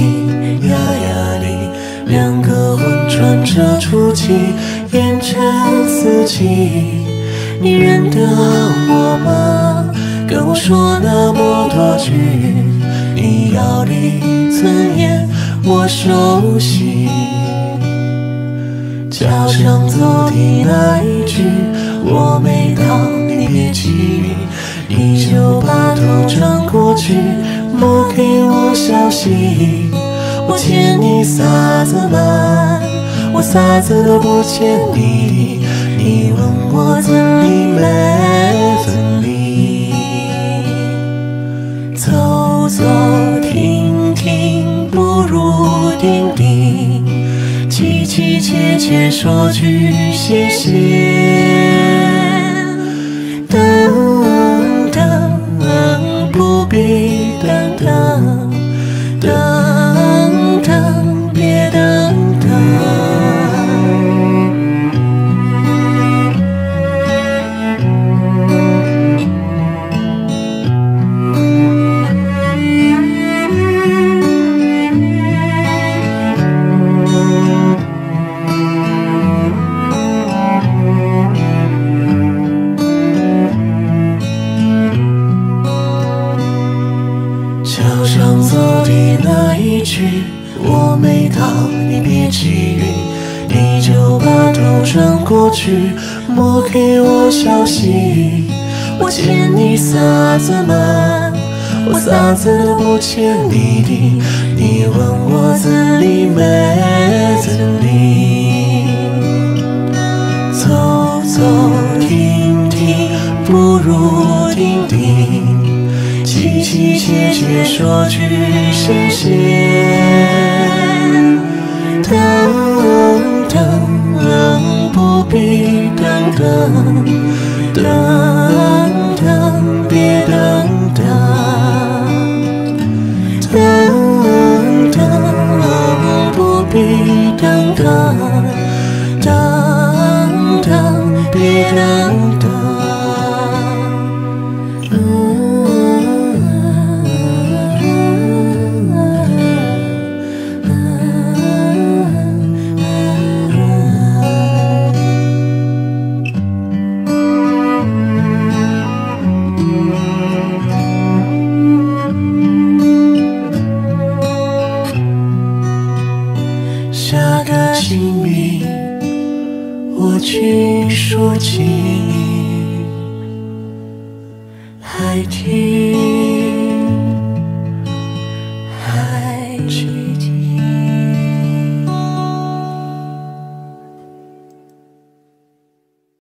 呀呀里，两个魂穿着出气，烟尘四起。认得我吗？跟我说那么多句，你要的尊严我熟悉。交上走的那一句我没到，你别急。你就把头转过去，莫给我消息。我欠你啥子嘛？我啥子都不欠你的，你问我怎离没分离？走走停停，不如定定，凄凄切切说句谢谢。那一句，我没到，你别急于，你就把头转过去，莫给我消息。我欠你啥子嘛？我啥子都不欠你的，你问我怎离没怎离？走走停停，不如定定，凄凄切切说句谢谢。等等，不必等等，等等，别等等，等等，不必等等。等等，别等等。下个清明。我去说起，还听，还听。